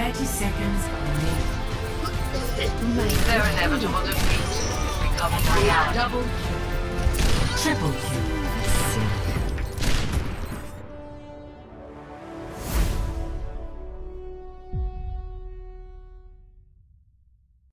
30 seconds remaining. Their inevitable defeat. Become reality. Double kill. Triple kill.